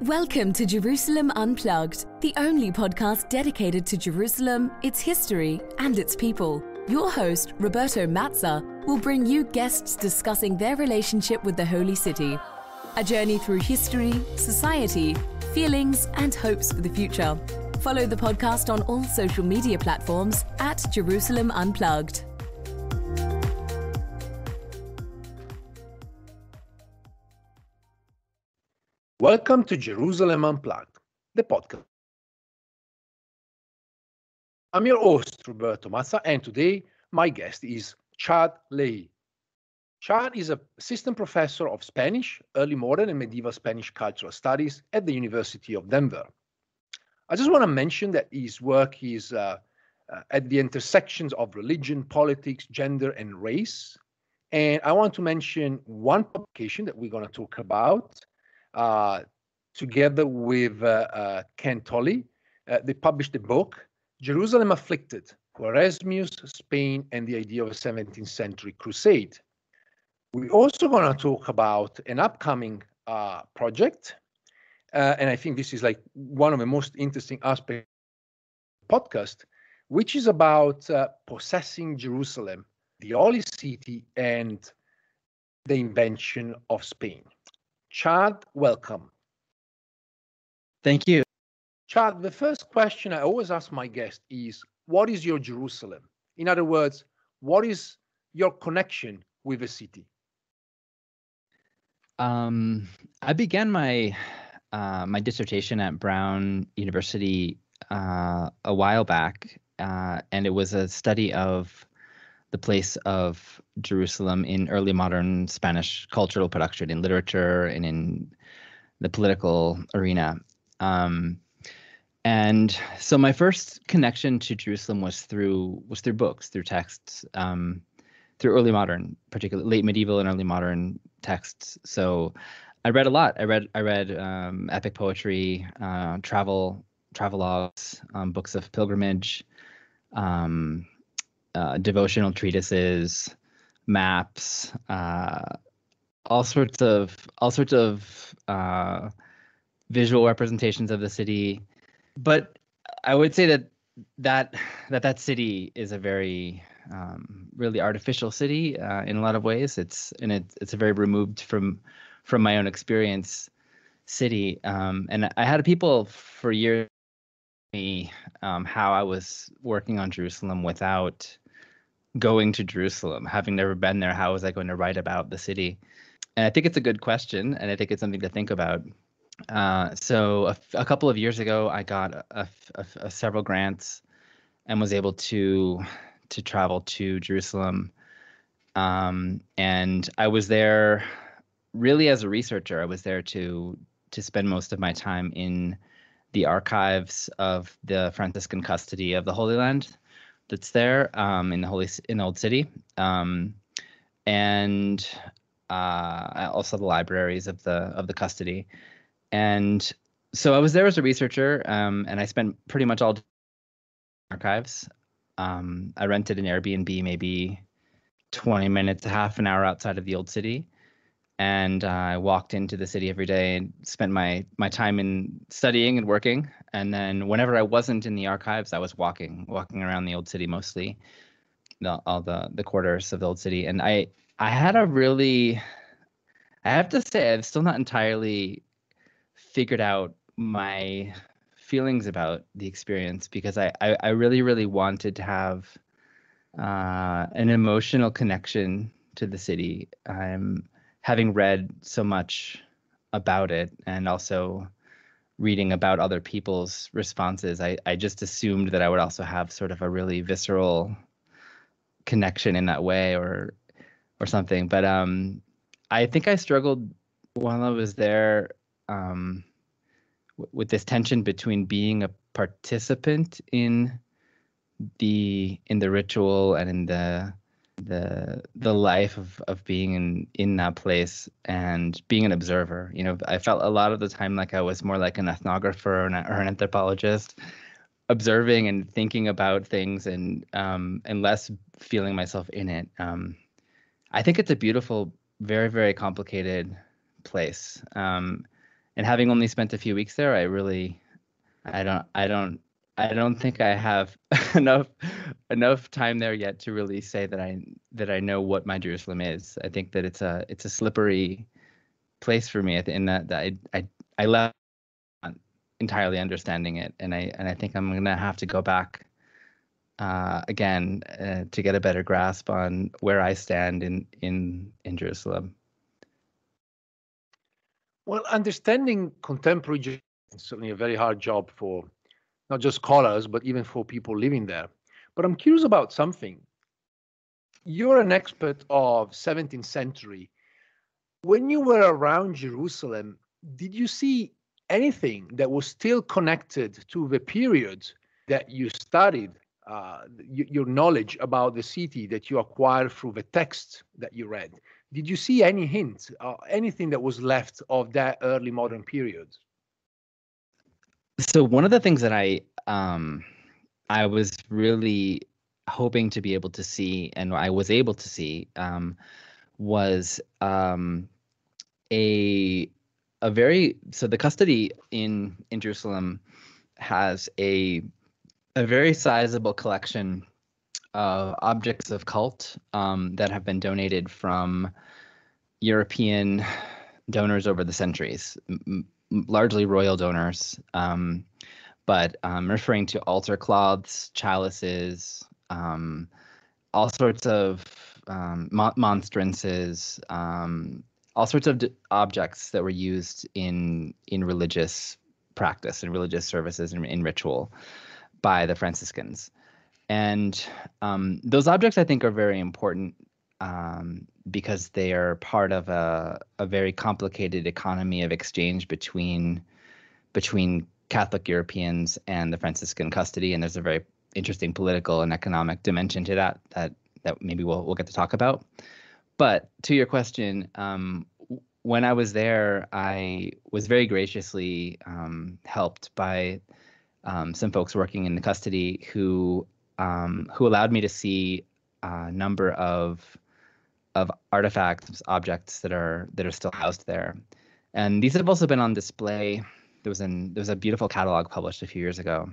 Welcome to Jerusalem Unplugged, the only podcast dedicated to Jerusalem, its history, and its people. Your host, Roberto Mazza, will bring you guests discussing their relationship with the Holy City. A journey through history, society, feelings, and hopes for the future. Follow the podcast on all social media platforms at Jerusalem Unplugged. Welcome to Jerusalem Unplugged, the podcast. I'm your host, Roberto Mazza, and today my guest is Chad Leahy. Chad is a assistant professor of Spanish, early modern and medieval Spanish cultural studies at the University of Denver. I just want to mention that his work is uh, uh, at the intersections of religion, politics, gender, and race. And I want to mention one publication that we're going to talk about together with uh, uh, Ken Tolley. Uh, they published a book, Jerusalem Afflicted, Quaresmius, Spain, and the Idea of a 17th Century Crusade. We're also going to talk about an upcoming project, and I think this is like one of the most interesting aspects podcast, which is about uh, possessing Jerusalem, the Holy City, and the invention of Spain. Chad, welcome. Thank you. Chad, the first question I always ask my guest is what is your Jerusalem? In other words, what is your connection with the city? Um, I began my uh, my dissertation at Brown University uh, a while back, uh, and it was a study of the place of Jerusalem in early modern Spanish cultural production, in literature and in the political arena. Um, and so my first connection to Jerusalem was through was through books, through texts, um, through early modern, particularly late medieval and early modern texts. So I read a lot. I read I read um, epic poetry, uh, travel travelogues, um, books of pilgrimage. Um, uh, devotional treatises, maps, uh, all sorts of all sorts of uh, visual representations of the city. But I would say that that that that city is a very um, really artificial city uh, in a lot of ways. It's and it, it's a very removed from from my own experience city. Um, and I had people for years me um, how I was working on Jerusalem without going to Jerusalem, having never been there, how was I going to write about the city? And I think it's a good question, and I think it's something to think about. Uh, so a, a, couple of years ago, I got several grants and was able to to travel to Jerusalem. Um, and I was there really as a researcher. I was there to to spend most of my time in the archives of the Franciscan custody of the Holy Land that's there um, in the holy in the old city, um, and uh, also the libraries of the of the custody. And so I was there as a researcher, um, and I spent pretty much all archives. Um, I rented an Airbnb maybe 20 minutes, half an hour outside of the old city, and uh, I walked into the city every day and spent my my time in studying and working. And then whenever I wasn't in the archives, I was walking, walking around the old city mostly, the, all the the quarters of the old city. And I I had a really, I have to say, I've still not entirely figured out my feelings about the experience because I I, I really really wanted to have uh, an emotional connection to the city. I'm having read so much about it and also reading about other people's responses, I, I just assumed that I would also have sort of a really visceral connection in that way or or something. But um, I think I struggled while I was there um, w- with this tension between being a participant in the in the ritual and in the the the life of of being in in that place and being an observer. You know i felt a lot of the time like i was more like an ethnographer or an, or an anthropologist observing and thinking about things and um and less feeling myself in it. Um i think it's a beautiful very very complicated place. Um and having only spent a few weeks there, I really, I don't, I don't, I don't think I have enough enough time there yet to really say that I that I know what my Jerusalem is. I think that it's a it's a slippery place for me in that, that I I I left entirely understanding it, and I and I think I'm gonna have to go back uh, again uh, to get a better grasp on where I stand in in in Jerusalem. Well, understanding contemporary Jerusalem is certainly a very hard job for not just scholars, but even for people living there. But I'm curious about something. You're an expert of 17th century. When you were around Jerusalem, did you see anything that was still connected to the period that you studied, uh, your knowledge about the city that you acquired through the text that you read? Did you see any hint, uh, anything that was left of that early modern period? So one of the things that I um, I was really hoping to be able to see, and I was able to see, um, was um, a a very so the custody in in Jerusalem has a a very sizable collection of objects of cult um, that have been donated from European donors over the centuries, largely royal donors, um, but um, referring to altar cloths, chalices, um, all sorts of um, mo- monstrances, um, all sorts of d- objects that were used in in religious practice and religious services and in ritual by the Franciscans. And um, those objects, I think, are very important um, because they are part of a, a very complicated economy of exchange between between Catholic Europeans and the Franciscan custody. And there's a very interesting political and economic dimension to that that that maybe we'll we'll get to talk about. But to your question, um, when I was there, I was very graciously um, helped by um, some folks working in the custody who um, who allowed me to see a number of of artifacts, objects that are that are still housed there, and these have also been on display. There was an there was a beautiful catalog published a few years ago,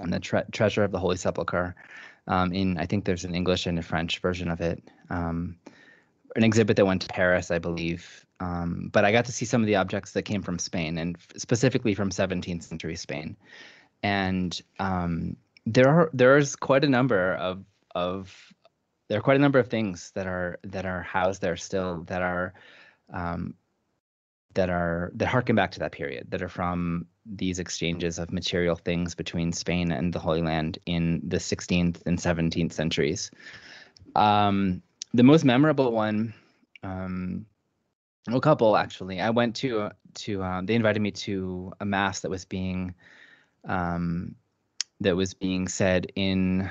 on the tre- treasure of the Holy Sepulchre. Um, in I think there's an English and a French version of it. Um, an exhibit that went to Paris, I believe, um, but I got to see some of the objects that came from Spain and specifically from 17th century Spain. And um, there are there's quite a number of of there are quite a number of things that are that are housed there still that are um, that are that harken back to that period that are from these exchanges of material things between Spain and the Holy Land in the 16th and 17th centuries. Um, the most memorable one um, a couple actually. I went to to um, they invited me to a mass that was being um, that was being said in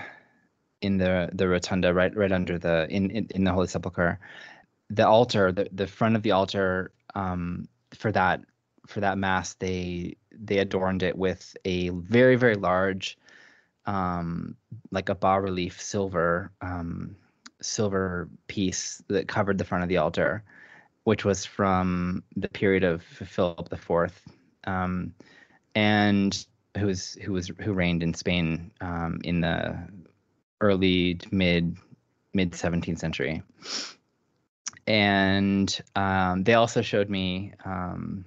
in the the rotunda right right under the in in, in the Holy Sepulchre. The altar, the the front of the altar um, for that for that mass, they they adorned it with a very very large um, like a bas relief silver um, silver piece that covered the front of the altar which was from the period of Philip IV, um, and who was who was who reigned in Spain um, in the early mid mid 17th century. And um, they also showed me um,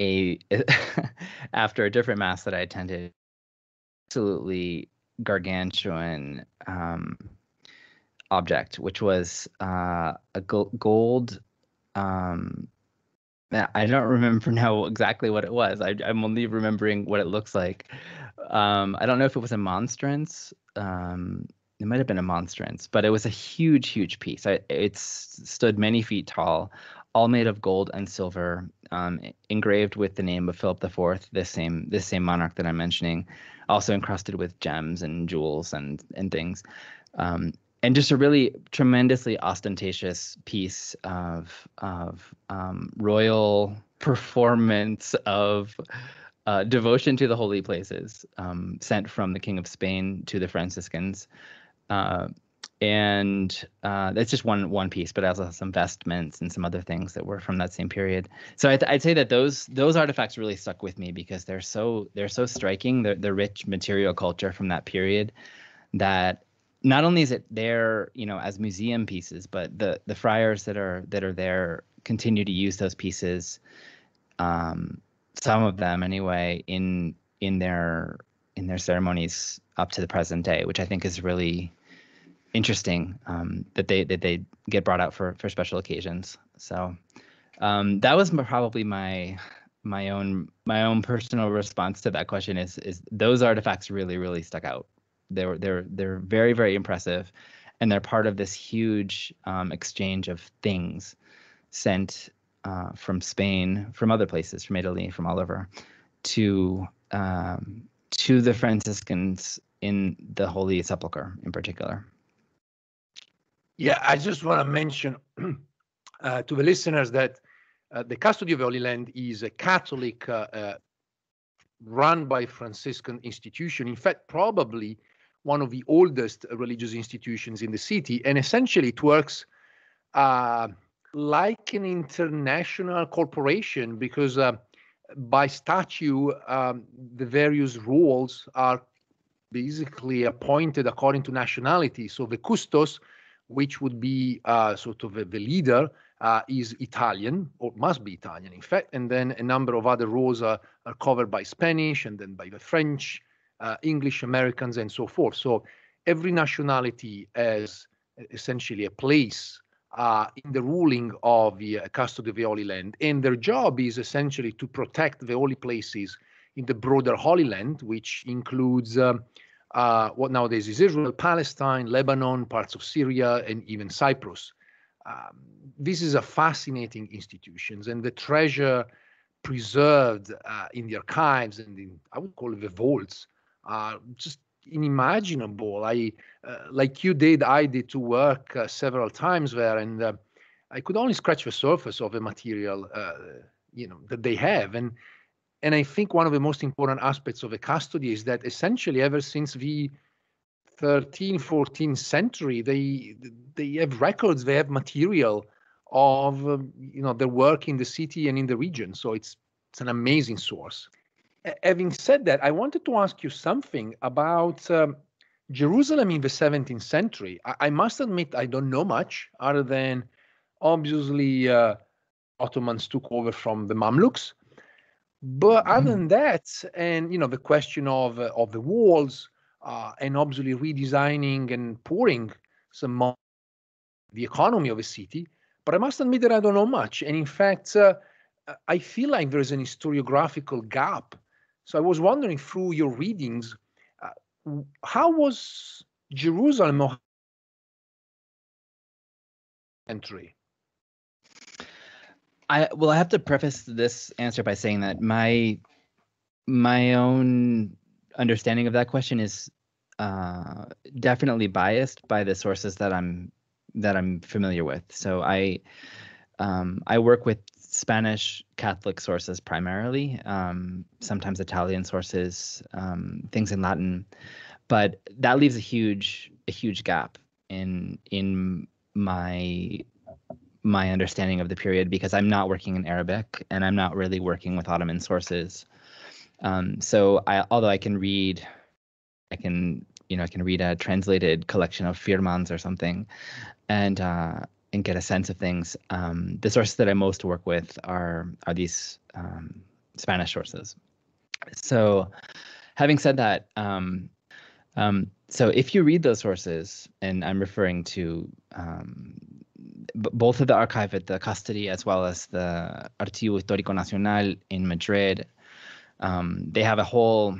a after a different mass that I attended, absolutely gargantuan um, object, which was uh, a gold um, I don't remember now exactly what it was. I, am only remembering what it looks like. Um, I don't know if it was a monstrance. Um, it might have been a monstrance, but it was a huge, huge piece. I, it stood many feet tall, all made of gold and silver, um, engraved with the name of Philip IV, this same this same monarch that I'm mentioning, also encrusted with gems and jewels and and things. Um, and just a really tremendously ostentatious piece of of um, royal performance of uh, devotion to the holy places um, sent from the King of Spain to the Franciscans. Uh, and uh, that's just one one piece, but also some vestments and some other things that were from that same period. So I'd, I'd say that those those artifacts really stuck with me because they're so they're so striking. The the rich material culture from that period that not only is it there, you know, as museum pieces, but the the friars that are that are there continue to use those pieces, um, some of them anyway, in in their in their ceremonies up to the present day, which I think is really interesting um, that they that they get brought out for for special occasions. So um, that was probably my my own my own personal response to that question is is those artifacts really really stuck out. They're they're they're very very impressive, and they're part of this huge um, exchange of things sent uh, from Spain, from other places, from Italy, from all over, to um, to the Franciscans in the Holy Sepulchre in particular. Yeah, I just want to mention uh, to the listeners that uh, the Custody of Holy Land is a Catholic uh, uh, run by Franciscan institution. In fact, probably one of the oldest religious institutions in the city. And essentially, it works uh, like an international corporation because uh, by statute, um, the various roles are basically appointed according to nationality. So the custos which would be uh, sort of a, the leader, uh, is Italian, or must be Italian, in fact. And then a number of other roles are, are covered by Spanish and then by the French, uh, English, Americans, and so forth. So every nationality has essentially a place uh, in the ruling of the uh, custody of the Holy Land. And their job is essentially to protect the holy places in the broader Holy Land, which includes um, uh, what nowadays is Israel, Palestine, Lebanon, parts of Syria, and even Cyprus. Um, this is a fascinating institution, and the treasure preserved uh, in the archives and in, I would call it the vaults, are just unimaginable. I, uh, like you did, I did to work uh, several times there, and uh, I could only scratch the surface of the material, you know, that they have. And and I think one of the most important aspects of the custody is that essentially ever since the 13th, 14th century, they they have records, they have material of um, you know their work in the city and in the region. So it's it's an amazing source. Having said that, I wanted to ask you something about um, Jerusalem in the 17th century. I, I, must admit I don't know much other than obviously uh, Ottomans took over from the Mamluks but other mm-hmm. than that, and you know, the question of uh, of the walls, uh, and obviously redesigning and pouring some more the economy of a city. But I must admit that I don't know much, and in fact, uh, I feel like there's an historiographical gap. So I was wondering through your readings, uh, how was Jerusalem entry? I well, I have to preface this answer by saying that my my own understanding of that question is uh, definitely biased by the sources that I'm that I'm familiar with. So I um, I work with Spanish Catholic sources primarily, um, sometimes Italian sources, um, things in Latin, but that leaves a huge a huge gap in in my my understanding of the period because I'm not working in Arabic and I'm not really working with Ottoman sources. Um, so I, although I can read, I can you know I can read a translated collection of firmans or something, and uh, and get a sense of things. Um, the sources that I most work with are are these um, Spanish sources. So, having said that, um, um, so if you read those sources, and I'm referring to um, both of the archive at the custody as well as the Archivo Histórico Nacional in Madrid, um, they have a whole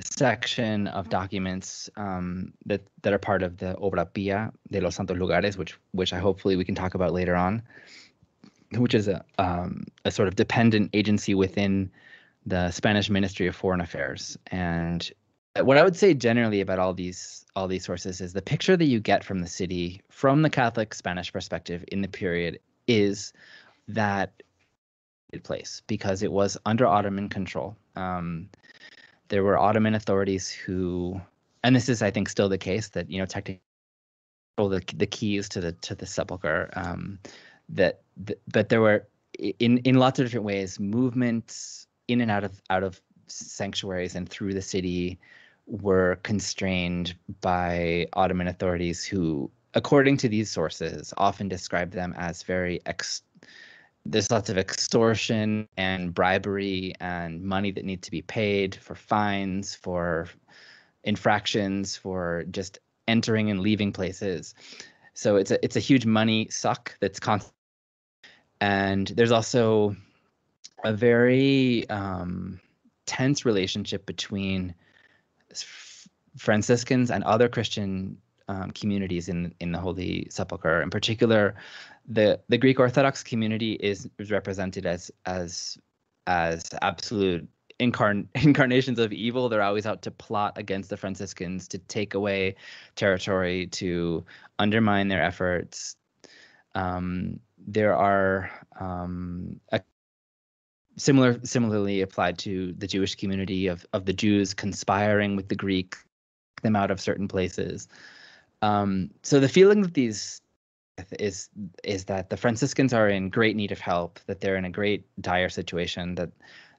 section of documents um, that that are part of the Obra Pía de los Santos Lugares, which which I hopefully we can talk about later on, which is a um, a sort of dependent agency within the Spanish Ministry of Foreign Affairs. And what I would say generally about all these all these sources is the picture that you get from the city from the Catholic Spanish perspective in the period is that place because it was under Ottoman control. Um, there were Ottoman authorities who, and this is, I think, still the case that you know technically the the keys to the to the sepulcher. Um, that, that but there were in in lots of different ways movements in and out of out of sanctuaries and through the city were constrained by Ottoman authorities who, according to these sources, often describe them as very ex. There's lots of extortion and bribery and money that needs to be paid for fines, for infractions, for just entering and leaving places. So it's a it's a huge money suck that's constant. And there's also a very um, tense relationship between Franciscans and other Christian um, communities in in the Holy Sepulchre. In particular, the the Greek Orthodox community is, is represented as as as absolute incarn- incarnations of evil. They're always out to plot against the Franciscans, to take away territory, to undermine their efforts. Um, there are um, a similar similarly applied to the Jewish community of of the Jews conspiring with the Greek them out of certain places. Um, so the feeling that these is is that the Franciscans are in great need of help, that they're in a great dire situation, that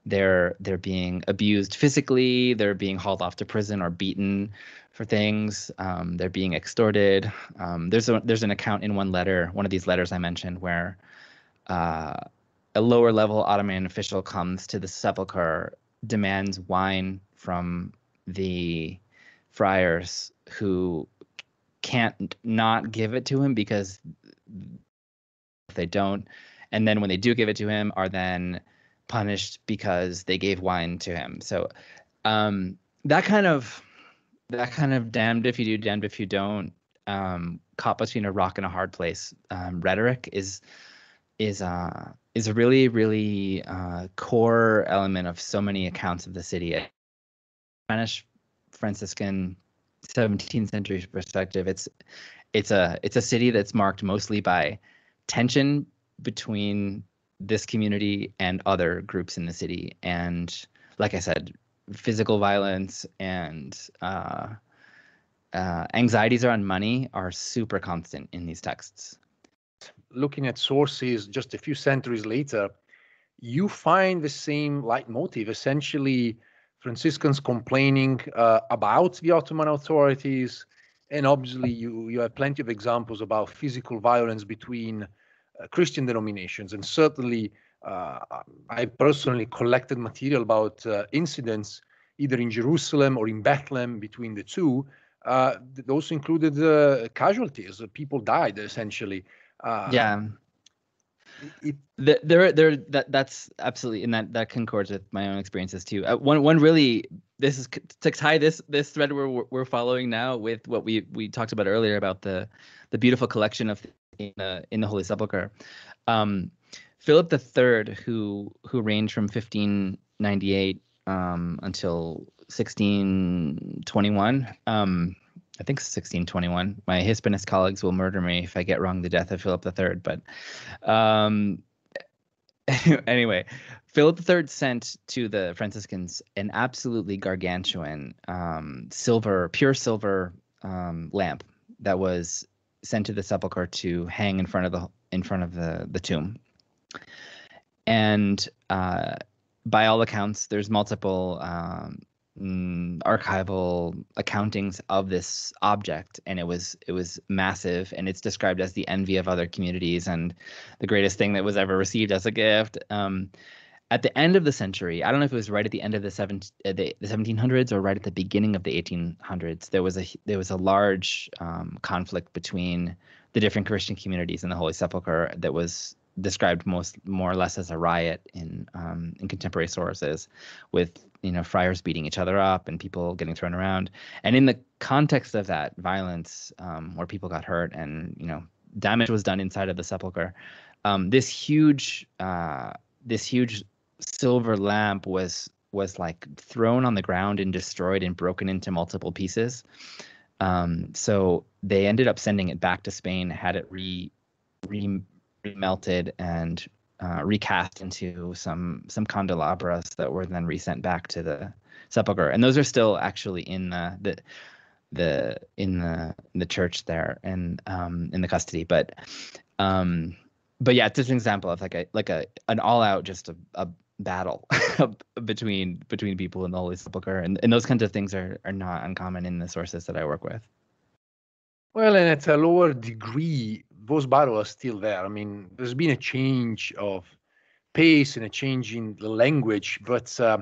they're they're being abused physically, they're being hauled off to prison or beaten for things, um, they're being extorted. Um, there's a there's an account in one letter, one of these letters I mentioned, where uh, a lower level Ottoman official comes to the sepulchre, demands wine from the friars who can't not give it to him because they don't. And then when they do give it to him, are then punished because they gave wine to him. So um, that kind of that kind of damned if you do, damned if you don't, um, caught between a rock and a hard place um, rhetoric is is uh is a really really uh, core element of so many accounts of the city. Spanish Franciscan 17th century perspective, it's it's a it's a city that's marked mostly by tension between this community and other groups in the city, and like I said, physical violence and uh, uh, anxieties around money are super constant in these texts. Looking at sources just a few centuries later, you find the same leitmotif, essentially Franciscans complaining uh, about the Ottoman authorities. And obviously, you, you have plenty of examples about physical violence between uh, Christian denominations. And certainly, uh, I personally collected material about uh, incidents either in Jerusalem or in Bethlehem between the two. Uh, those included uh, casualties, people died essentially. Yeah. It, there, there, that that's absolutely, and that that concords with my own experiences too. Uh, one, one really, this is to tie this this thread we're we're following now with what we we talked about earlier about the the beautiful collection of in, uh, in the Holy Sepulchre. Um, Philip III, who who reigned from 1598 um, until 1621. Um, I think 1621. My Hispanist colleagues will murder me if I get wrong the death of Philip III. But um, anyway, Philip III sent to the Franciscans an absolutely gargantuan um, silver, pure silver um, lamp that was sent to the sepulchre to hang in front of the in front of the the tomb. And uh, by all accounts, there's multiple um, mm, archival accountings of this object and it was it was massive and it's described as the envy of other communities and the greatest thing that was ever received as a gift. Um, at the end of the century i don't know if it was right at the end of the, seven, uh, the, the 1700s or right at the beginning of the 1800s there was a there was a large um, conflict between the different christian communities in the holy sepulchre that was described most more or less as a riot in um, in contemporary sources, with you know friars beating each other up and people getting thrown around. And in the context of that violence, um, where people got hurt and you know damage was done inside of the sepulcher, um, this huge uh, this huge silver lamp was was like thrown on the ground and destroyed and broken into multiple pieces. Um, so they ended up sending it back to Spain, had it re, re remelted and uh, recast into some some candelabras that were then resent back to the sepulcher. And those are still actually in the the the in the in the church there and um, in the custody. But um, but yeah, it's just an example of like a like a an all out just a, a battle between between people in the Holy Sepulchre, and and those kinds of things are are not uncommon in the sources that I work with. Well, and at a lower degree, those battles are still there. I mean, there's been a change of pace and a change in the language, but uh,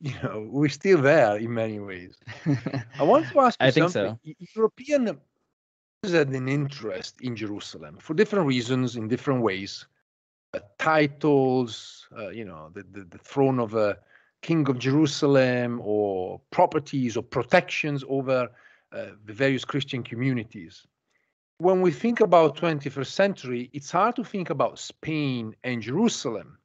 you know we're still there in many ways. I want to ask you I think something. so. European had an interest in Jerusalem for different reasons, in different ways. Uh, titles, uh, you know, the, the, the throne of a king of Jerusalem, or properties or protections over uh, the various Christian communities. When we think about 21st century, it's hard to think about Spain and Jerusalem.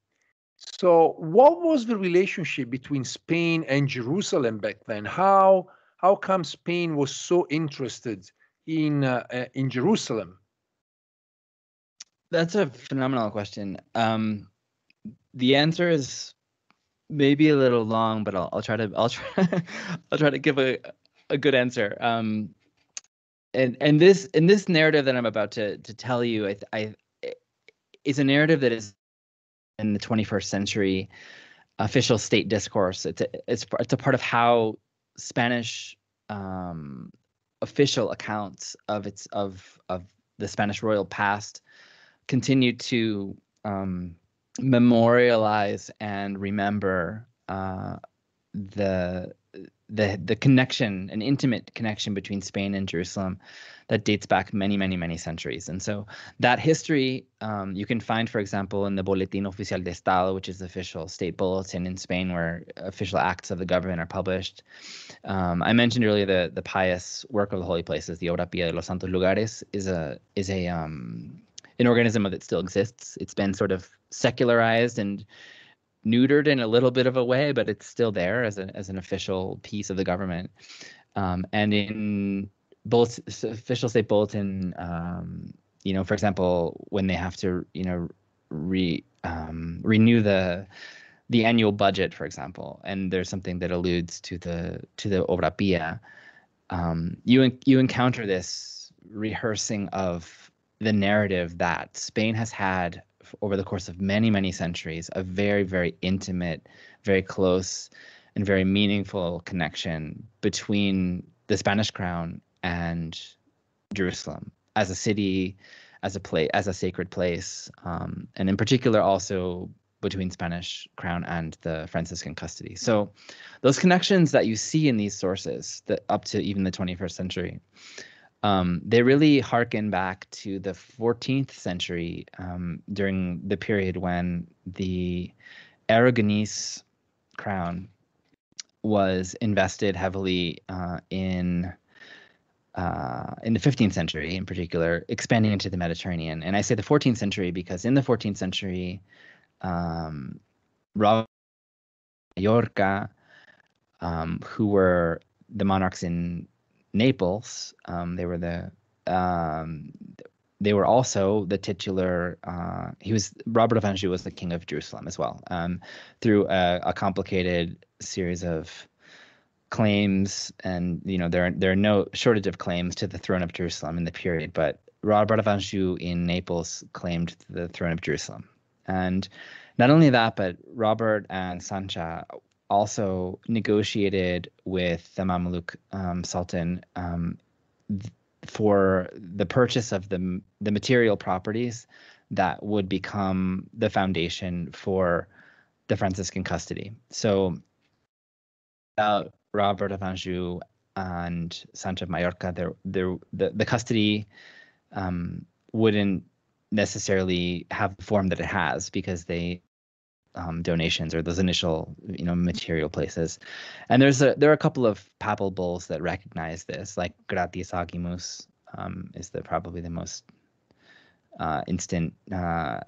So, what was the relationship between Spain and Jerusalem back then? How how come Spain was so interested in uh, uh, in Jerusalem? That's a phenomenal question. Um, the answer is maybe a little long, but I'll, I'll try to I'll try I'll try to give a a good answer. Um, and and this in this narrative that I'm about to to tell you, I I is a narrative that is in the 21st century official state discourse. It's a, it's it's a part of how Spanish um, official accounts of its of of the Spanish royal past continue to um, memorialize and remember uh, the the the connection, an intimate connection between Spain and Jerusalem that dates back many, many, many centuries. And so that history um, you can find, for example, in the Boletín Oficial de Estado, which is the official state bulletin in Spain where official acts of the government are published. Um, I mentioned earlier the the pious work of the holy places, the Obra Pía de los Santos Lugares, is a is a um, an organism that still exists. It's been sort of secularized and neutered in a little bit of a way, but it's still there as an as an official piece of the government. Um, and in both official state bulletin, um, you know, for example, when they have to, you know, re um, renew the the annual budget, for example, and there's something that alludes to the to the obra pia, um, you you encounter this rehearsing of the narrative that Spain has had over the course of many, many centuries, a very, very intimate, very close, and very meaningful connection between the Spanish crown and Jerusalem as a city, as a place, as a sacred place, um, and in particular also between Spanish crown and the Franciscan custody. So, those connections that you see in these sources, that up to even the 21st century, um, they really harken back to the 14th century um, during the period when the Aragonese crown was invested heavily uh, in uh, in the 15th century, in particular, expanding into the Mediterranean. And I say the 14th century because in the 14th century, um, Mallorca, um, who were the monarchs in Naples. Um, they were the um, they were also the titular. Uh, he was Robert of Anjou was the king of Jerusalem as well, um, through a, a, complicated series of claims, and you know there there are no shortage of claims to the throne of Jerusalem in the period. But Robert of Anjou in Naples claimed the throne of Jerusalem, and not only that, but Robert and Sancha also negotiated with the Mamluk um, Sultan um, th- for the purchase of the the material properties that would become the foundation for the Franciscan custody. So, Robert of Anjou and Sancho of Mallorca, there, there, the the custody um, wouldn't necessarily have the form that it has because they um, donations or those initial you know material places. And there's a there are a couple of papal bulls that recognize this like gratias agimus um, is the probably the most uh, instant uh,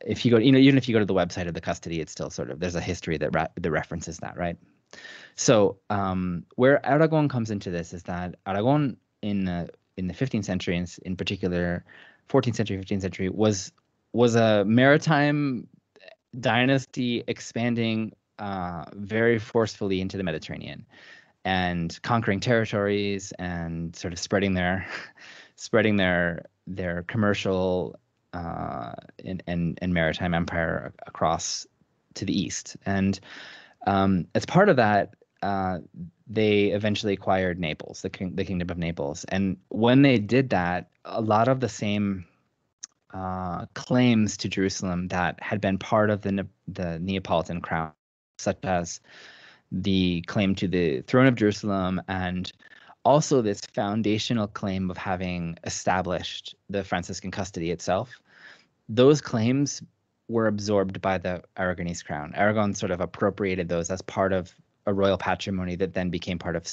if you go you know even if you go to the website of the custody it's still sort of there's a history that re- that references that right? So um, where aragon comes into this is that aragon in the in the 15th century in, in particular 14th century 15th century was was a maritime dynasty expanding uh, very forcefully into the Mediterranean. and conquering territories and sort of spreading their spreading their their commercial uh, and, and and maritime empire across to the east. And um, as part of that, uh, they eventually acquired Naples, the king, the kingdom of Naples. And when they did that, a lot of the same uh, claims to Jerusalem that had been part of the the Neapolitan crown, such as the claim to the throne of Jerusalem and also this foundational claim of having established the Franciscan custody itself. Those claims were absorbed by the Aragonese crown. Aragon sort of appropriated those as part of a royal patrimony that then became part of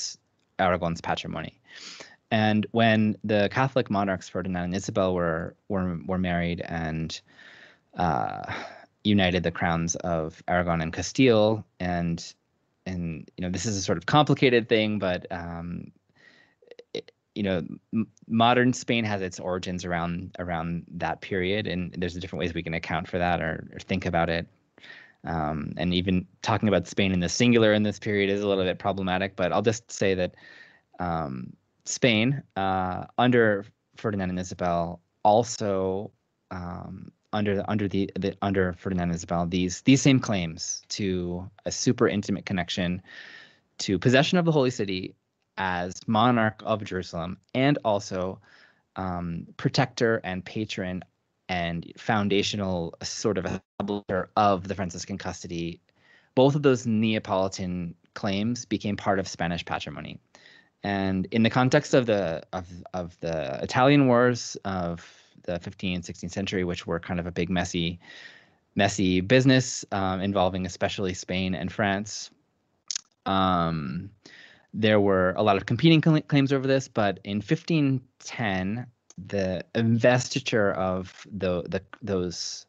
Aragon's patrimony. And when the Catholic monarchs Ferdinand and Isabel were were were married and uh, united the crowns of Aragon and Castile, and and you know this is a sort of complicated thing, but um, it, you know m- modern Spain has its origins around around that period, and there's different ways we can account for that or, or think about it. Um, and even talking about Spain in the singular in this period is a little bit problematic, but I'll just say that um, Spain, uh, under Ferdinand and Isabel, also um, under the, under the, the under Ferdinand and Isabel, these these same claims to a super intimate connection to possession of the holy city as monarch of Jerusalem, and also um, protector and patron and foundational sort of establisher of the Franciscan custody. Both of those Neapolitan claims became part of Spanish patrimony. And in the context of the of of the Italian wars of the 15th and 16th century, which were kind of a big messy messy business um, involving especially Spain and France. Um, there were a lot of competing cl- claims over this, but in 1510, the investiture of the the those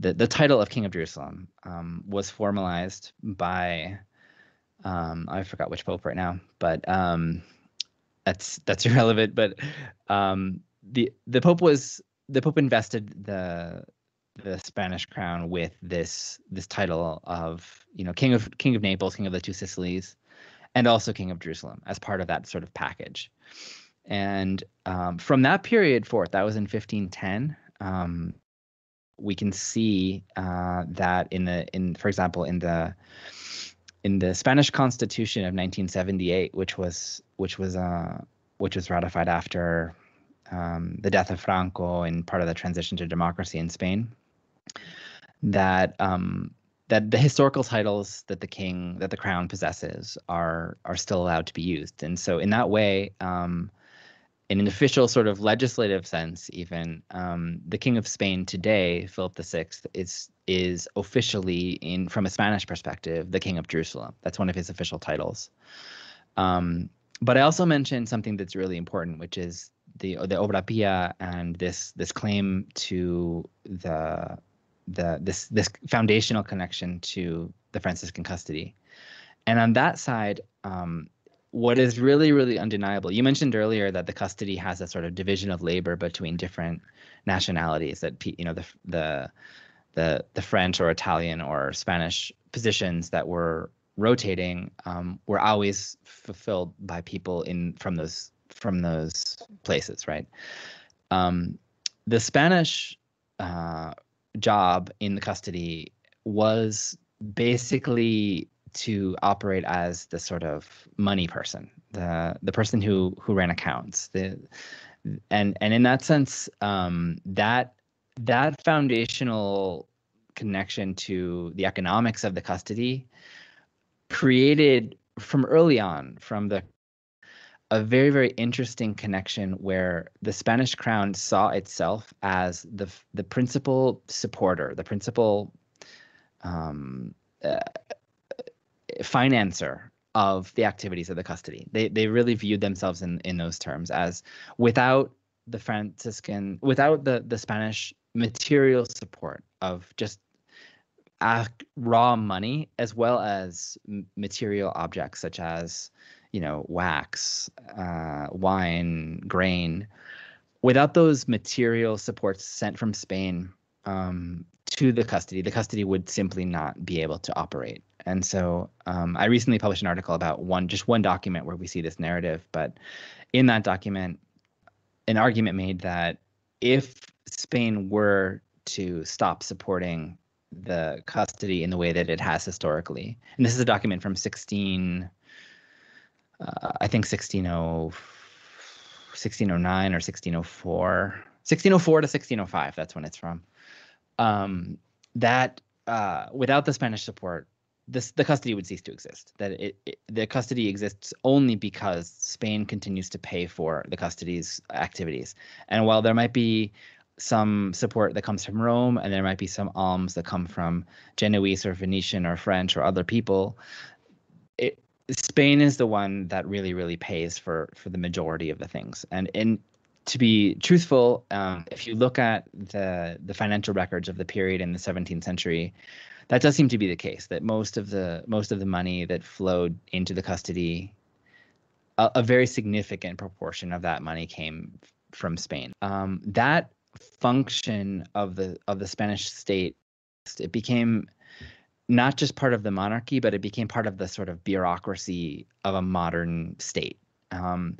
the, the title of King of Jerusalem um, was formalized by um, I forgot which pope right now, but um, that's that's irrelevant. But um, the the pope was the pope invested the the Spanish crown with this this title of you know king of king of Naples, king of the two Sicilies, and also king of Jerusalem as part of that sort of package. And um, from that period forth, that was in 1510. Um, we can see uh, that in the in for example in the in the Spanish Constitution of 1978, which was which was uh, which was ratified after um, the death of Franco and part of the transition to democracy in Spain, that um, that the historical titles that the king that the crown possesses are are still allowed to be used, and so in that way. Um, in an official sort of legislative sense, even um, the King of Spain today, Philip VI, is is officially in from a Spanish perspective the King of Jerusalem. That's one of his official titles. Um, but I also mentioned something that's really important, which is the the obra pia and this this claim to the the this this foundational connection to the Franciscan custody. And on that side, um, what is really really undeniable you mentioned earlier that the custody has a sort of division of labor between different nationalities that you know the the the the french or italian or spanish positions that were rotating um, were always fulfilled by people in from those from those places right um, the spanish uh, job in the custody was basically to operate as the sort of money person, the the person who who ran accounts. The and and in that sense, um, that that foundational connection to the economics of the custody created from early on from the a very very interesting connection where the Spanish crown saw itself as the the principal supporter, the principal um, uh, financer of the activities of the custody. They they really viewed themselves in in those terms as without the Franciscan, without the the Spanish material support of just uh, raw money as well as material objects such as you know wax, uh, wine, grain. Without those material supports sent from Spain um, to the custody, the custody would simply not be able to operate And so um, I recently published an article about one, just one document where we see this narrative. But in that document, an argument made that if Spain were to stop supporting the custody in the way that it has historically, and this is a document from 16, uh, I think 16, 1609 or 1604, 1604 to 1605, that's when it's from. Um, that uh, without the Spanish support, this the custody would cease to exist. That it, it, the custody exists only because Spain continues to pay for the custody's activities. And while there might be some support that comes from Rome, and there might be some alms that come from Genoese or Venetian or French or other people, it, Spain is the one that really, really pays for for the majority of the things. And in to be truthful, um, if you look at the the financial records of the period in the 17th century, that does seem to be the case. That most of the most of the money that flowed into the custody, a, a very significant proportion of that money came from Spain. Um, that function of the of the Spanish state, it became not just part of the monarchy, but it became part of the sort of bureaucracy of a modern state. Um,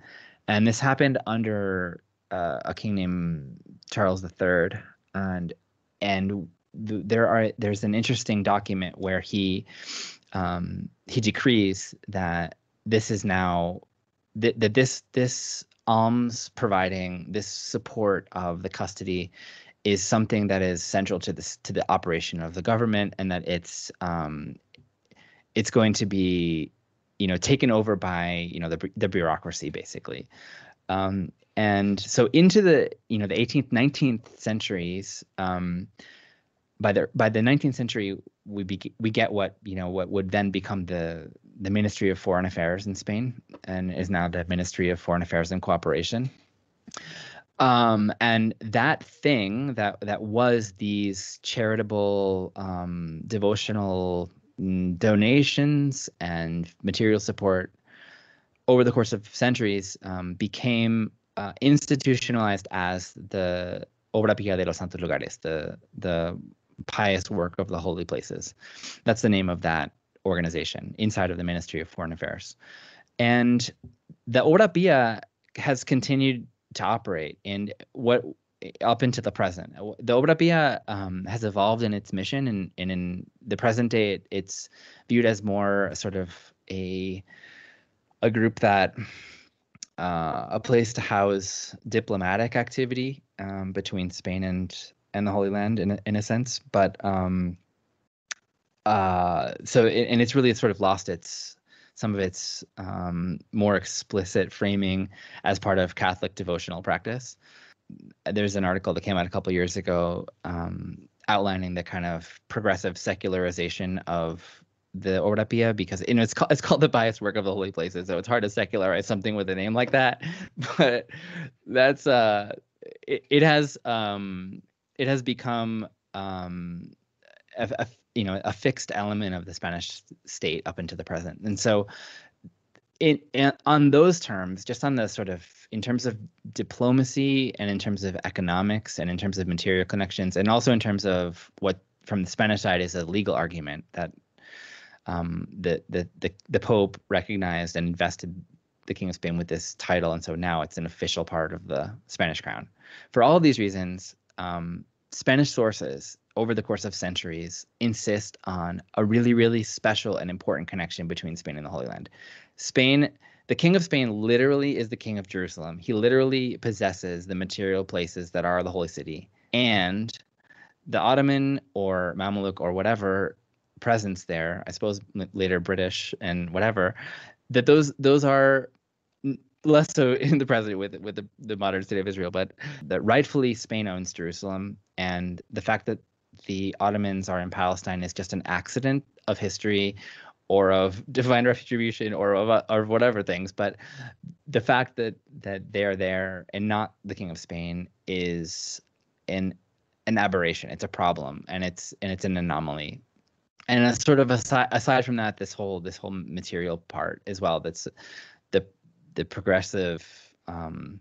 and this happened under uh, a king named Charles III, and and th- there are there's an interesting document where he um, he decrees that this is now that, that this this alms providing this support of the custody is something that is central to this to the operation of the government and that it's um, it's going to be you know taken over by you know the the bureaucracy basically. Um, and so into the you know the 18th 19th centuries um, by the by the 19th century we be, we get what you know what would then become the the Ministry of Foreign Affairs in Spain and is now the Ministry of Foreign Affairs and Cooperation. Um, and that thing that that was these charitable um, devotional mm, donations and material support over the course of centuries um, became uh, institutionalized as the Obra Pía de los Santos Lugares, the the pious work of the holy places. That's the name of that organization inside of the Ministry of Foreign Affairs. And the Obra Pía has continued to operate and what up into the present. The Obra Pía um, has evolved in its mission and, and in the present day it, it's viewed as more sort of a a group that uh, a place to house diplomatic activity um, between Spain and and the Holy Land in a, in a sense, but um, uh, so it, and it's really sort of lost its some of its um, more explicit framing as part of Catholic devotional practice. There's an article that came out a couple years ago um, outlining the kind of progressive secularization of the Obra because you know it's called it's called the pious work of the holy places, so it's hard to secularize something with a name like that. But that's uh, it, it has um, it has become um, a, a, you know a fixed element of the Spanish state up into the present, and so in, on those terms, just on the sort of in terms of diplomacy and in terms of economics and in terms of material connections, and also in terms of what from the Spanish side is a legal argument that um, the, the the the Pope recognized and invested the King of Spain with this title, and so now it's an official part of the Spanish crown. For all of these reasons, um, Spanish sources over the course of centuries insist on a really, really special and important connection between Spain and the Holy Land. Spain, the King of Spain, literally is the King of Jerusalem. He literally possesses the material places that are the Holy City. And the Ottoman or Mamluk or whatever presence there, I suppose later British and whatever, that those those are less so in the present with with the, the modern state of Israel, but that rightfully Spain owns Jerusalem, and the fact that the Ottomans are in Palestine is just an accident of history or of divine retribution or of uh, or whatever things. But the fact that that they're there and not the king of spain is an an aberration. It's a problem and it's and it's an anomaly. And a sort of aside, aside from that this whole this whole material part as well that's the the progressive um,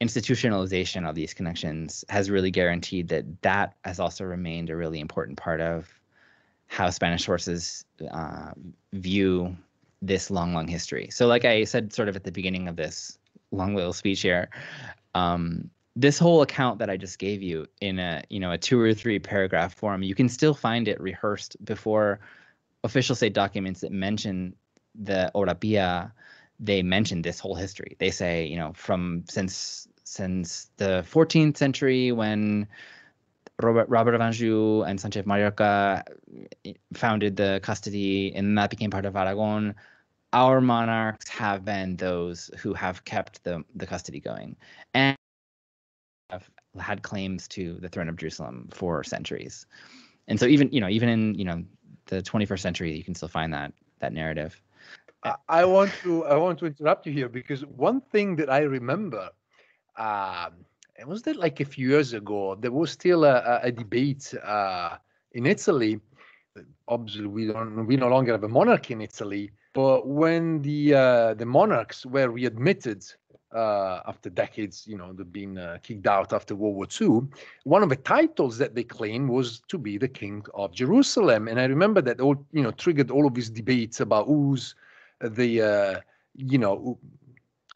institutionalization of these connections has really guaranteed that that has also remained a really important part of how Spanish sources uh, view this long, long history. So, like I said, sort of at the beginning of this long little speech here, um, this whole account that I just gave you in a you know a two or three paragraph form, you can still find it rehearsed before official state documents that mention the Obra Pia. They mention this whole history. They say you know from since since the 14th century when Robert Robert of Anjou and Sanchez Mallorca eh, founded the custody, and that became part of Aragon. Our monarchs have been those who have kept the the custody going, and have had claims to the throne of Jerusalem for centuries. And so even you know even in you know the 21st century, you can still find that that narrative. I want to I want to interrupt you here because one thing that I remember. Um, it was that like a few years ago there was still a, a debate uh, in italy obviously we don't we no longer have a monarchy in italy but when the uh, the monarchs were readmitted uh, after decades you know they've been uh, kicked out after world war ii one of the titles that they claimed was to be the king of jerusalem and i remember that all you know triggered all of these debates about who's the uh, you know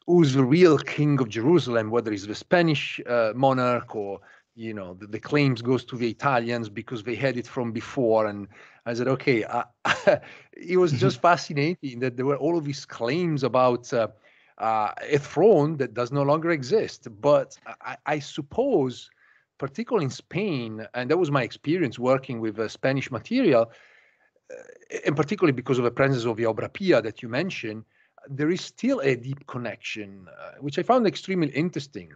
who's the real king of Jerusalem, whether it's the Spanish uh, monarch or you know the, the, claims goes to the Italians because they had it from before. And I said, okay, uh, it was just fascinating that there were all of these claims about uh, uh, a throne that does no longer exist. But I, I, suppose, particularly in Spain, and that was my experience working with uh, Spanish material, and particularly because of the presence of the Obra Pia that you mentioned there is still a deep connection, uh, which I found extremely interesting.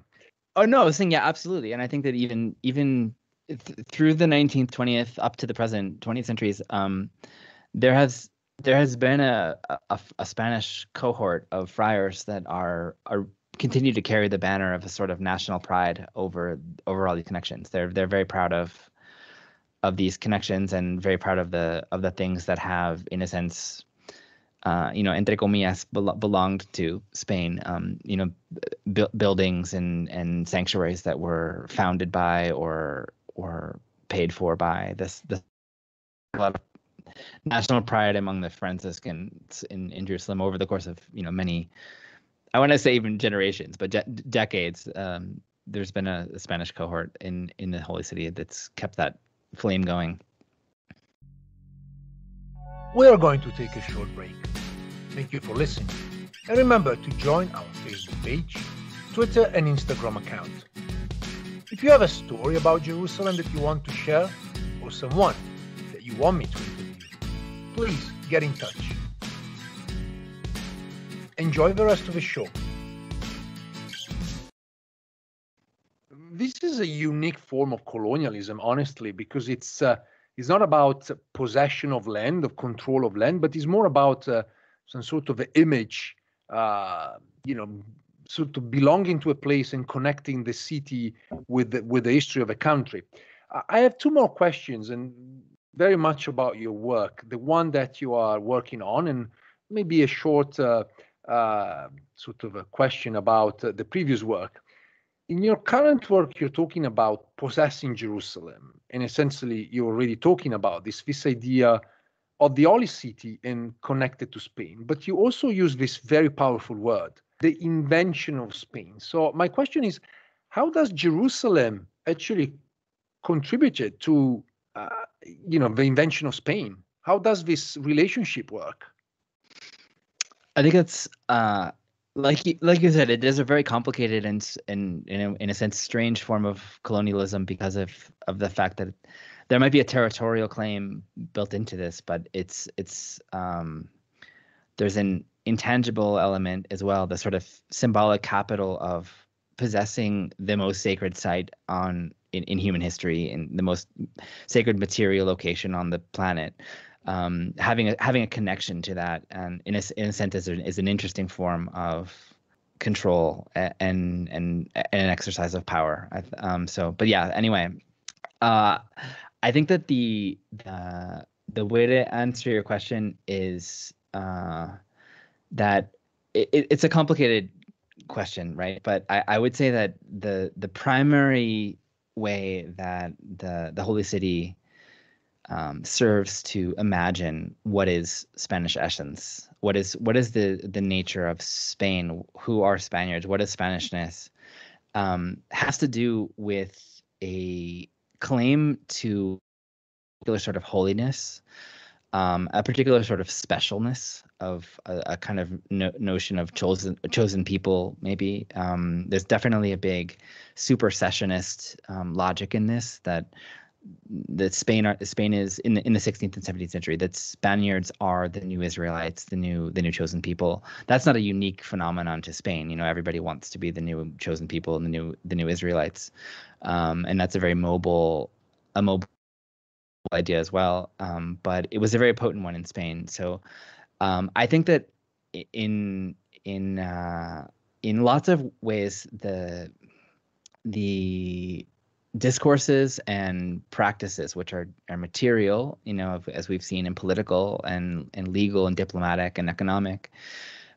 Oh no, I was saying yeah, absolutely, and I think that even even th- through the 19th, 20th, up to the present 20th centuries, um, there has there has been a, a, a Spanish cohort of friars that are are continue to carry the banner of a sort of national pride over over all these connections. They're they're very proud of of these connections and very proud of the of the things that have, in a sense, uh, you know, entre comillas, bel- belonged to Spain. Um, you know, bu- buildings and and sanctuaries that were founded by or or paid for by this this a lot of national pride among the Franciscans in, in Jerusalem over the course of you know many, I want to say even generations, but de- decades. Um, there's been a, a Spanish cohort in in the Holy City that's kept that flame going. We are going to take a short break. Thank you for listening. And remember to join our Facebook page, Twitter, and Instagram account. If you have a story about Jerusalem that you want to share, or someone that you want me to interview, please get in touch. Enjoy the rest of the show. This is a unique form of colonialism, honestly, because it's uh, it's not about possession of land, of control of land, but it's more about uh, some sort of image, uh, you know, sort of belonging to a place and connecting the city with the, with the history of a country. I have two more questions, and very much about your work. The one that you are working on, and maybe a short uh, uh, sort of a question about uh, the previous work. In your current work, you're talking about possessing Jerusalem, and essentially, you're already talking about this this idea of the Holy City and connected to Spain. But you also use this very powerful word, the invention of Spain. So my question is, how does Jerusalem actually contributed to, uh, you know, the invention of Spain? How does this relationship work? I think it's uh, like you, like you said, it is a very complicated and and in a, in a sense strange form of colonialism because of of the fact that there might be a territorial claim built into this, but it's it's um, there's an intangible element as well, the sort of symbolic capital of possessing the most sacred site on in, in human history in the most sacred material location on the planet. Um, having a having a connection to that and in a, in a sense is an, is an interesting form of control and and and an exercise of power. Um, so, but yeah. Anyway, uh, I think that the the the way to answer your question is uh, that it, it's a complicated question, right? But I, I would say that the the primary way that the the Holy City um, serves to imagine what is Spanish essence, what is what is the the nature of Spain, who are Spaniards, what is Spanishness, um, has to do with a claim to a particular sort of holiness, um, a particular sort of specialness of a, a kind of no, notion of chosen chosen people. Maybe. Um, there's definitely a big supersessionist um, logic in this that that Spain are, Spain is in the in the 16th and 17th century that Spaniards are the new Israelites, the new the new chosen people. That's not a unique phenomenon to Spain. You know, everybody wants to be the new chosen people and the new the new Israelites, um, and that's a very mobile a mobile idea as well. Um, but it was a very potent one in Spain. So um, I think that in in uh, in lots of ways the the discourses and practices which are, are material you know as we've seen in political and, and legal and diplomatic and economic.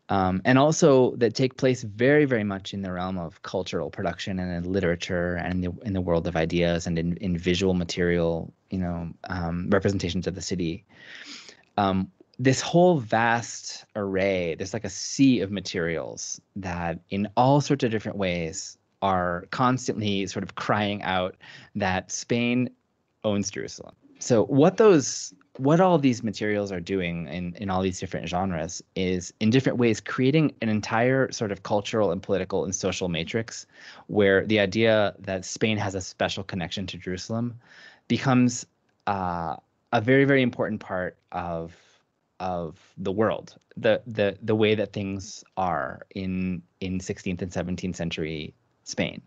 Um, and also that take place very very much in the realm of cultural production and in literature and in the, in the world of ideas and in, in visual material you know um, representations of the city. Um, this whole vast array there's like a sea of materials that in all sorts of different ways are constantly sort of crying out that Spain owns Jerusalem. So what those what all these materials are doing in, in all these different genres is in different ways creating an entire sort of cultural and political and social matrix where the idea that Spain has a special connection to Jerusalem becomes uh, a very, very important part of of the world, the the the way that things are in in 16th and 17th century Spain.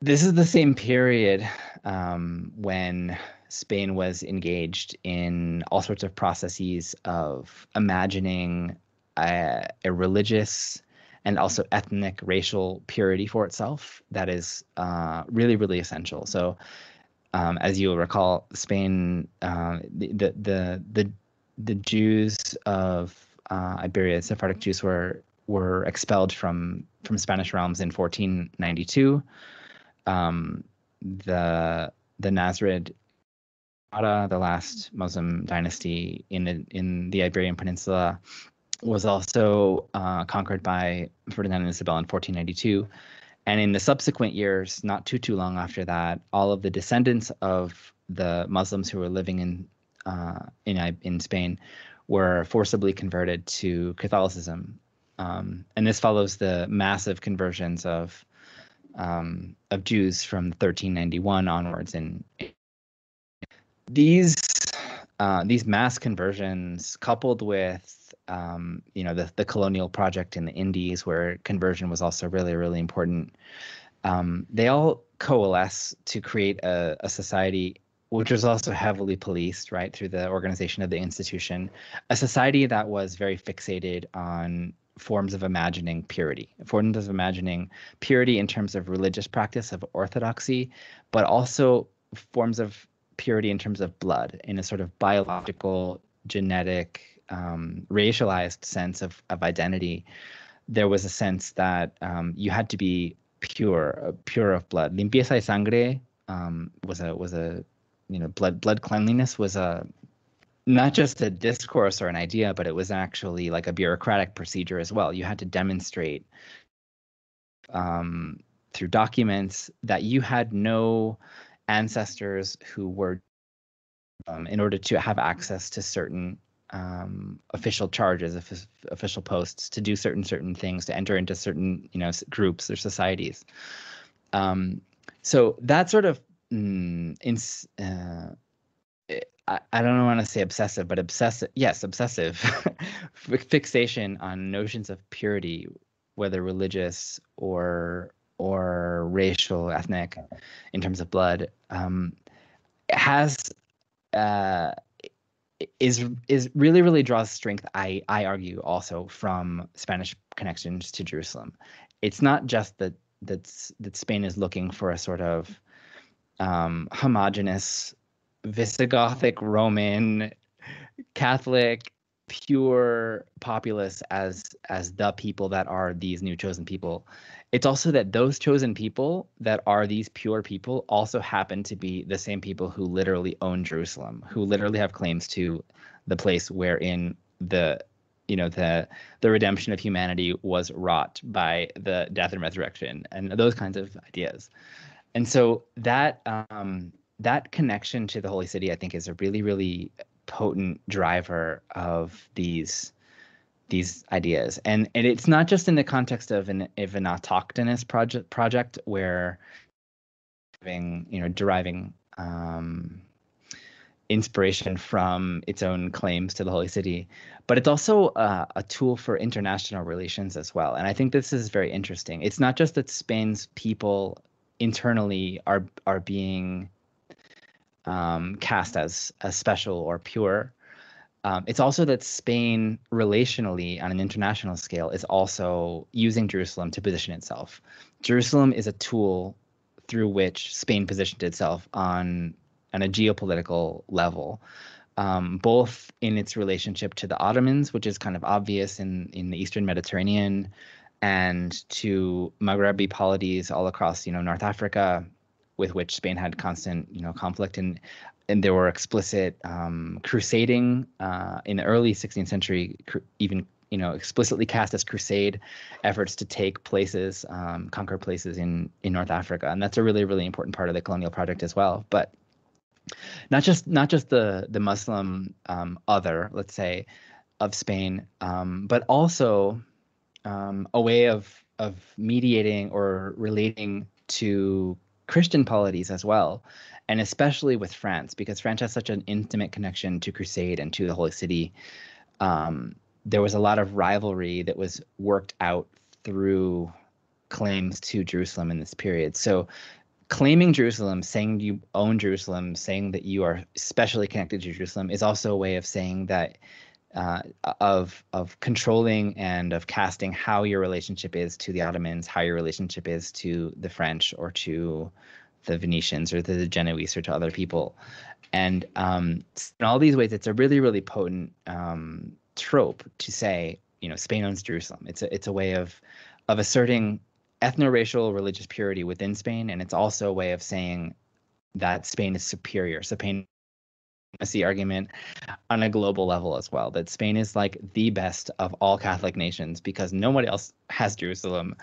This is the same period um, when Spain was engaged in all sorts of processes of imagining a, a religious and also ethnic racial purity for itself that is uh, really really essential so um, as you will recall spain uh, the, the the the jews of uh, iberia sephardic jews were were expelled from from Spanish realms in 1492. Um, the the Nasrid, the last Muslim dynasty in in the Iberian Peninsula, was also uh, conquered by Ferdinand and Isabel in 1492. And in the subsequent years, not too too long after that, all of the descendants of the Muslims who were living in uh, in in Spain were forcibly converted to Catholicism um, and this follows the massive conversions of um, of Jews from 1391 onwards. And these uh, these mass conversions, coupled with um, you know the the colonial project in the Indies, where conversion was also really really important, um, they all coalesce to create a, a society which was also heavily policed, right, through the organization of the Inquisition, a society that was very fixated on forms of imagining purity, forms of imagining purity in terms of religious practice of orthodoxy, but also forms of purity in terms of blood, in a sort of biological, genetic, um, racialized sense of, of identity. There was a sense that um, you had to be pure, uh, pure of blood. Limpieza de sangre um, was a was a you know blood blood cleanliness was a not just a discourse or an idea, but it was actually like a bureaucratic procedure as well. You had to demonstrate um, through documents that you had no ancestors who were, um, in order to have access to certain um, official charges, official posts, to do certain certain things, to enter into certain you know groups or societies. Um, so that sort of mm, in, uh, I, I don't want to say obsessive, but obsessive, yes, obsessive fixation on notions of purity, whether religious or or racial, ethnic, in terms of blood, um, has uh, is is really really draws strength. I I argue also from Spanish connections to Jerusalem. It's not just that that's that Spain is looking for a sort of um, homogenous Visigothic, Roman, Catholic, pure populace as as the people that are these new chosen people it's also that those chosen people that are these pure people also happen to be the same people who literally own Jerusalem, who literally have claims to the place wherein the you know the the redemption of humanity was wrought by the death and resurrection and those kinds of ideas. And so that um, that connection to the holy city, I think, is a really really potent driver of these these ideas. And and it's not just in the context of an of an autochthonous project project where having you know deriving um, inspiration from its own claims to the holy city but it's also uh, a tool for international relations as well. And i think this is very interesting. It's not just that spain's people internally are are being um, cast as as special or pure um, it's also that Spain, relationally on an international scale, is also using Jerusalem to position itself. Jerusalem is a tool through which Spain positioned itself on on a geopolitical level, um, both in its relationship to the Ottomans, which is kind of obvious in in the Eastern Mediterranean, and to Maghrebi polities all across you know North Africa, with which Spain had constant you know conflict and and there were explicit um, crusading uh, in the early 16th century, cr- even you know explicitly cast as crusade efforts to take places, um, conquer places in in North Africa, and that's a really really important part of the colonial project as well. But not just not just the the Muslim um, other, let's say, of Spain, um, but also um, a way of of mediating or relating to Christian polities as well and especially with France, because France has such an intimate connection to Crusade and to the Holy City. Um, there was a lot of rivalry that was worked out through claims to Jerusalem in this period. So, claiming Jerusalem, saying you own Jerusalem, saying that you are especially connected to Jerusalem, is also a way of saying that. Uh, of of controlling and of casting how your relationship is to the Ottomans, how your relationship is to the French or to the Venetians or the Genoese or to other people. And um, in all these ways, it's a really, really potent um, trope to say, you know, Spain owns Jerusalem. It's a it's a way of of asserting ethno-racial religious purity within Spain, and it's also a way of saying that Spain is superior. So, Spain the argument on a global level as well that Spain is like the best of all Catholic nations because nobody else has Jerusalem,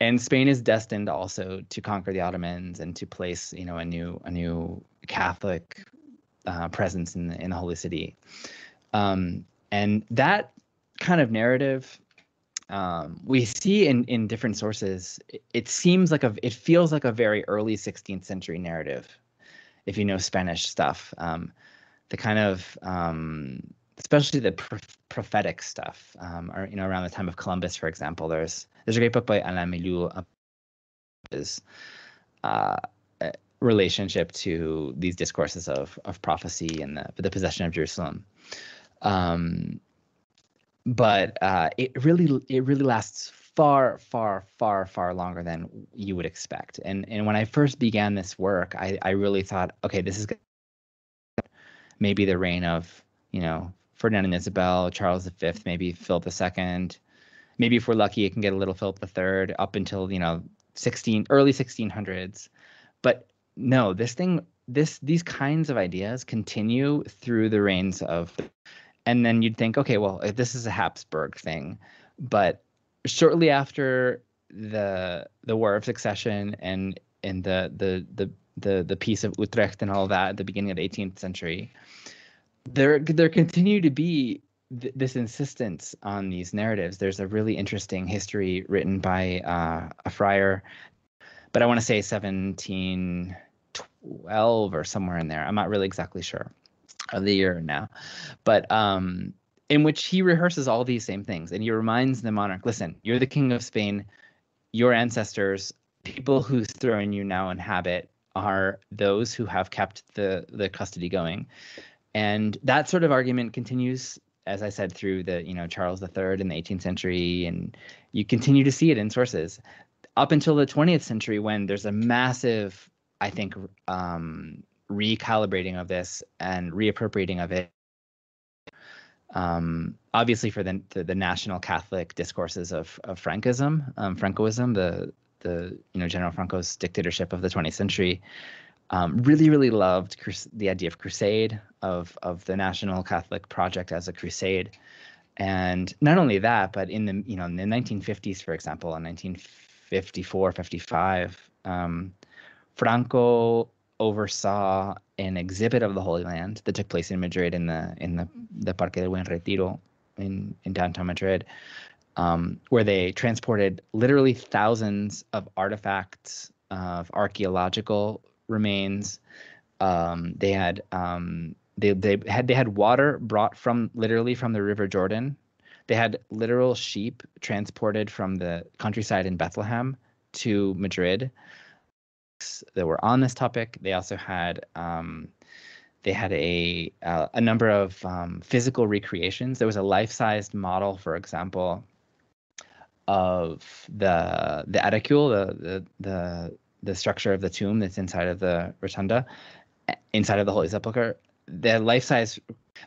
and Spain is destined also to conquer the Ottomans and to place you know a new a new Catholic uh, presence in the in the Holy City, um, and that kind of narrative um, we see in in different sources. It, it seems like a it feels like a very early 16th century narrative, if you know Spanish stuff. Um, the kind of um, especially the prophetic stuff um, or you know around the time of Columbus for example there's there's a great book by Alain Milhou his uh, relationship to these discourses of of prophecy and the the possession of Jerusalem. Um, but uh, it really it really lasts far far far far longer than you would expect. And and when I first began this work I I really thought okay this is maybe the reign of, you know, Ferdinand and Isabel, Charles V, maybe Philip II. Maybe if we're lucky, it can get a little Philip III up until, you know, 16 early 1600s. But no, this thing this these kinds of ideas continue through the reigns of and then you'd think, okay, well, this is a Habsburg thing. But shortly after the the War of Succession and and the the the the the peace of Utrecht and all that at the beginning of the 18th century, there there continue to be th- this insistence on these narratives. There's a really interesting history written by uh, a friar, but I want to say 1712 or somewhere in there. I'm not really exactly sure of the year now, but um, in which he rehearses all these same things and he reminds the monarch, listen, you're the king of Spain, your ancestors, people whose throne you now inhabit are those who have kept the the custody going. And that sort of argument continues as i said through the you know charles iii in the 18th century and you continue to see it in sources. Up until the 20th century when there's a massive i think um, recalibrating of this and reappropriating of it um, obviously for the, the, the national Catholic discourses of of Franquism, um, Francoism, the the you know General Franco's dictatorship of the 20th century. Um, really, really loved the idea of crusade of of the national Catholic project as a crusade, and not only that, but in the you know in the 1950s, for example, in 1954, 55, um, Franco oversaw an exhibit of the Holy Land that took place in Madrid in the in the the Parque del Buen Retiro in in downtown Madrid, um, where they transported literally thousands of artifacts of archaeological remains. Um, they had um, they they had they had water brought from literally from the River Jordan. They had literal sheep transported from the countryside in Bethlehem to Madrid that were on this topic. They also had um, they had a uh, a number of um, physical recreations. There was a life-sized model, for example, of the the aedicule, the the the the structure of the tomb that's inside of the rotunda, inside of the Holy Sepulchre. The life-size,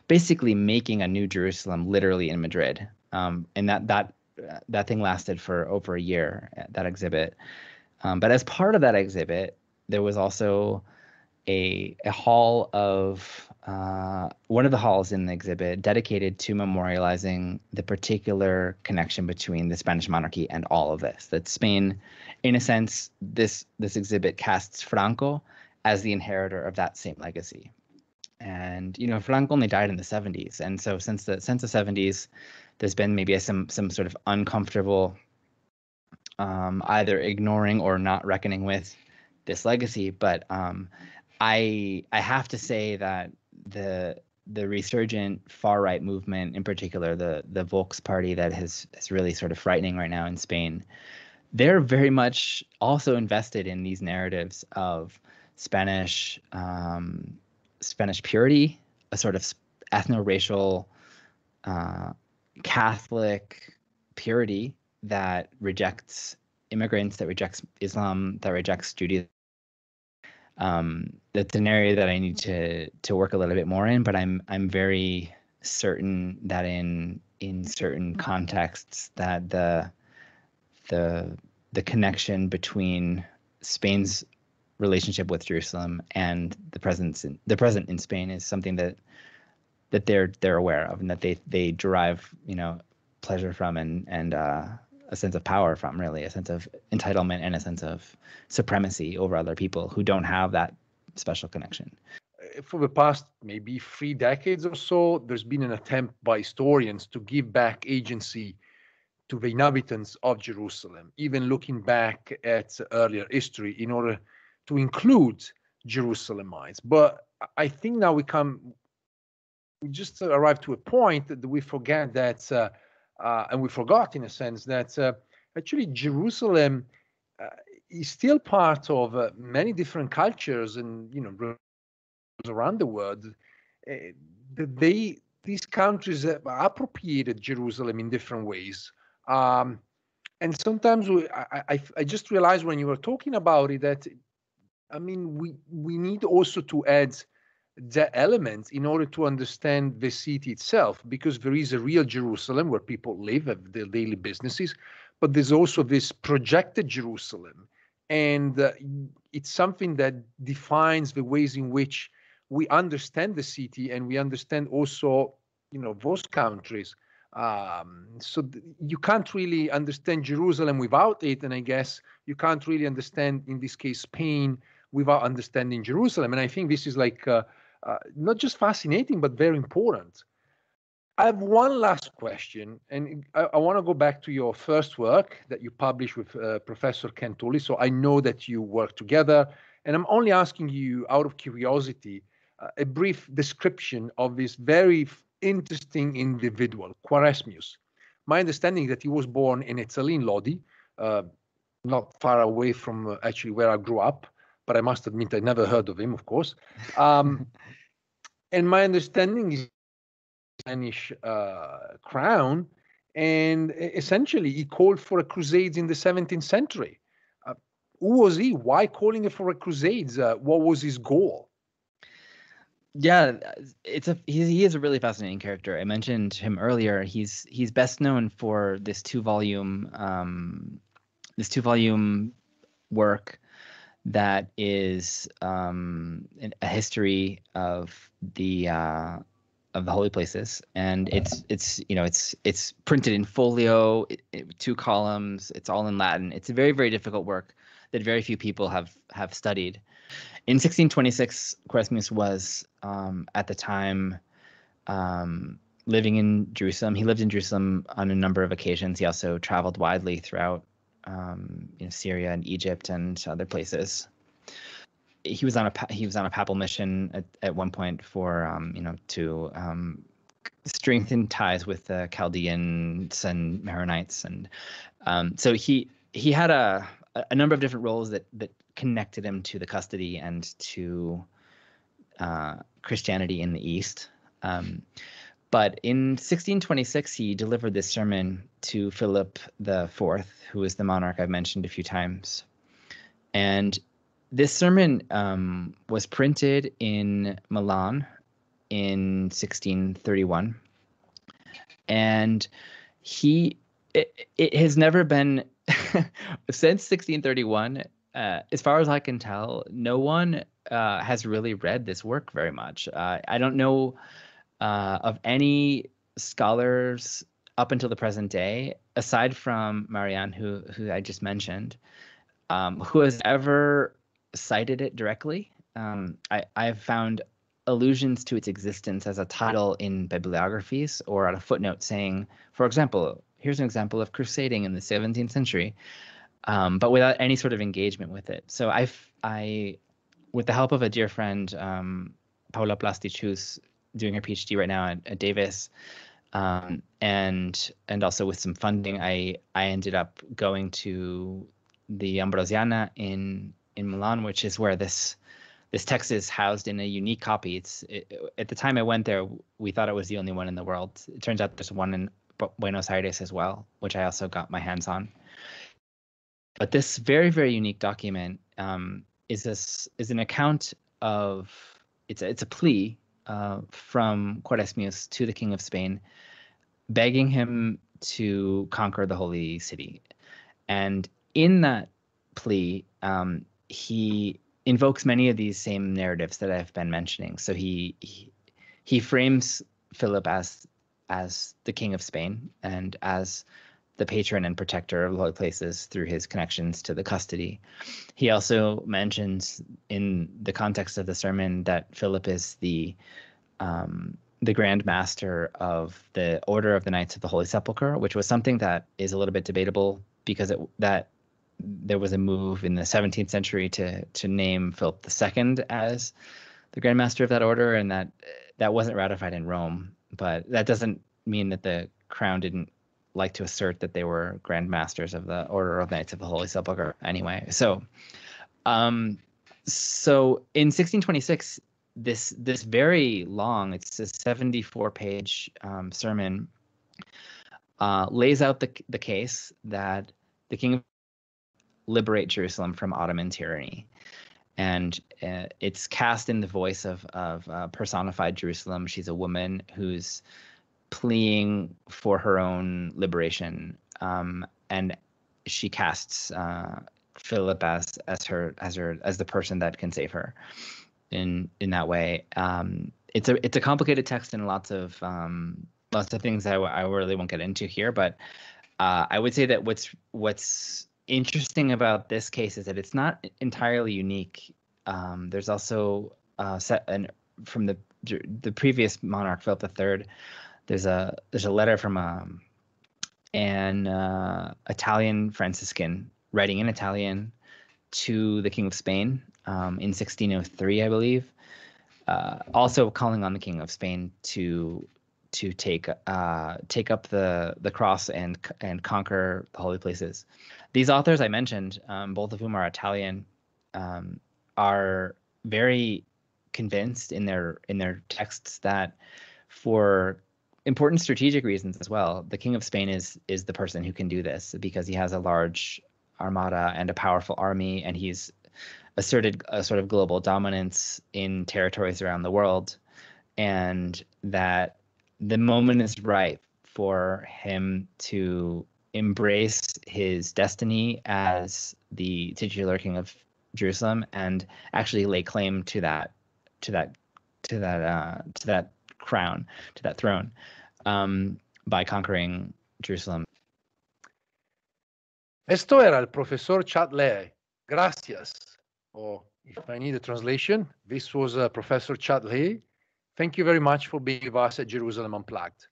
basically making a new Jerusalem, literally in Madrid, um, and that that that thing lasted for over a year. That exhibit. Um, but as part of that exhibit, there was also a, a hall of uh, one of the halls in the exhibit dedicated to memorializing the particular connection between the Spanish monarchy and all of this. That Spain, in a sense, this this exhibit casts Franco as the inheritor of that same legacy. And you know, Franco only died in the 70s, and so since the since the 70s, there's been maybe some some sort of uncomfortable um, either ignoring or not reckoning with this legacy. But um, I I have to say that the the resurgent far right movement, in particular the the Vox party that has is really sort of frightening right now in Spain, they're very much also invested in these narratives of Spanish um, Spanish purity, a sort of ethno-racial uh, Catholic purity that rejects immigrants, that rejects Islam, that rejects Judaism. Um, that's an area that I need to to work a little bit more in, but I'm I'm very certain that in in certain contexts that the the the connection between Spain's relationship with Jerusalem and the presence in, the present in Spain is something that that they're they're aware of and that they they derive you know pleasure from and and uh, a sense of power from really a sense of entitlement and a sense of supremacy over other people who don't have that special connection. Uh, for the past maybe three decades or so there's been an attempt by historians to give back agency to the inhabitants of jerusalem even looking back at earlier history in order to include jerusalemites. But i think now we come we just arrived to a point that we forget that uh, and we forgot in a sense that uh, actually Jerusalem uh, is still part of uh, many different cultures and you know around the world. Uh, they these countries appropriated Jerusalem in different ways. Um, and sometimes we, I, I, I just realized when you were talking about it that I mean we we need also to add the elements in order to understand the city itself, because there is a real Jerusalem where people live, have their daily businesses, but there's also this projected Jerusalem. And uh, it's something that defines the ways in which we understand the city and we understand also, you know, those countries. Um, so th- you can't really understand Jerusalem without it. And I guess you can't really understand, in this case, Spain without understanding Jerusalem. And I think this is like, uh, uh, not just fascinating, but very important. I have one last question, and I, I want to go back to your first work that you published with uh, Professor Ken Tooley. So I know that you work together, and I'm only asking you out of curiosity uh, a brief description of this very interesting individual, Quaresmius. My understanding is that he was born in Italy, in Lodi, uh, not far away from uh, actually where I grew up but I must admit I never heard of him, of course. Um, and my understanding is Spanish uh, crown, and essentially he called for a crusades in the 17th century. Uh, who was he? Why calling it for a crusades? Uh, what was his goal? yeah, it's a he's, he is a really fascinating character. I mentioned him earlier. He's he's best known for this two volume um, this two volume work that is um, a history of the uh, of the holy places, and it's it's you know it's it's printed in folio, it, it, two columns. It's all in Latin. It's a very very difficult work that very few people have have studied. In 1626, Quaresmius was um, at the time um, living in Jerusalem. He lived in Jerusalem on a number of occasions. He also traveled widely throughout um, you know, Syria and Egypt and other places. He was on a he was on a papal mission at, at one point for um, you know to um, strengthen ties with the Chaldeans and Maronites, and um, so he he had a a number of different roles that that connected him to the custody and to uh, Christianity in the East. But in 1626, he delivered this sermon to Philip IV, who was the monarch I've mentioned a few times. And this sermon um, was printed in Milan in 1631. And he, it, it has never been, since 1631, uh, as far as I can tell, no one uh, has really read this work very much. Uh, I don't know uh, of any scholars up until the present day, aside from Marianne, who who I just mentioned, um, who has ever cited it directly. Um, I I've found allusions to its existence as a title in bibliographies or at a footnote saying, for example, here's an example of crusading in the 17th century um, but without any sort of engagement with it. So I, I, with the help of a dear friend, um, Paula Plastic, who's doing her PhD right now at, at Davis, um, and and also with some funding, I I ended up going to the Ambrosiana in in Milan, which is where this this text is housed in a unique copy. It's it, at the time I went there, we thought it was the only one in the world. It turns out there's one in Buenos Aires as well, which I also got my hands on. But this very, very unique document um, is this is an account of it's a, it's a plea uh, from Quaresmius to the King of Spain, begging him to conquer the holy city, and in that plea, um, he invokes many of these same narratives that I've been mentioning. So he he, he frames Philip as as the king of Spain and as the patron and protector of holy places through his connections to the custody. He also mentions in the context of the sermon that Philip is the um, the Grand Master of the Order of the Knights of the Holy Sepulchre, which was something that is a little bit debatable because it that there was a move in the 17th century to to name Philip II as the Grand Master of that order, and that that wasn't ratified in Rome. But that doesn't mean that the crown didn't like to assert that they were grand masters of the Order of Knights of the Holy Sepulchre. Anyway, so um, so in 1626, this this very long, it's a 74 page um, sermon, uh, lays out the the case that the king liberate Jerusalem from Ottoman tyranny. And uh, it's cast in the voice of of uh, personified Jerusalem. She's a woman who's pleading for her own liberation, um, and she casts uh, Philip as as her as her as the person that can save her in in that way. Um, it's a it's a complicated text and lots of um, lots of things I, I really won't get into here, but uh, I would say that what's what's interesting about this case is that it's not entirely unique. Um, there's also uh, set and from the the previous monarch Philip III there's a there's a letter from um, an uh, Italian Franciscan writing in Italian to the King of Spain um, in 1603, I believe. Uh, also calling on the King of Spain to to take uh, take up the the cross and and conquer the holy places. These authors I mentioned, um, both of whom are Italian, um, are very convinced in their in their texts that for important strategic reasons as well. The King of Spain is is the person who can do this because he has a large armada and a powerful army, and he's asserted a sort of global dominance in territories around the world, and that the moment is ripe for him to embrace his destiny as the titular king of Jerusalem and actually lay claim to that to that to that uh, to that crown to that throne um, by conquering Jerusalem. Esto era el profesor Chad Leahy. Gracias. Or if I need a translation, this was uh, Professor Chad Leahy. Thank you very much for being with us at Jerusalem Unplugged.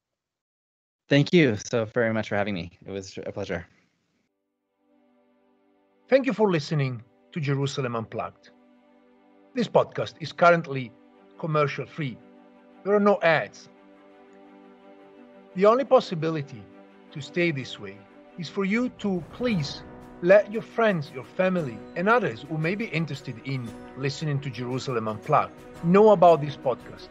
Thank you so very much for having me. It was a pleasure. Thank you for listening to Jerusalem Unplugged. This podcast is currently commercial free. There are no ads. The only possibility to stay this way is for you to please let your friends, your family, and others who may be interested in listening to Jerusalem Unplugged know about this podcast.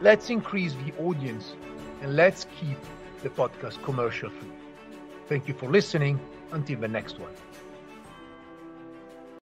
Let's increase the audience and let's keep the podcast commercial free. Thank you for listening. Until the next one.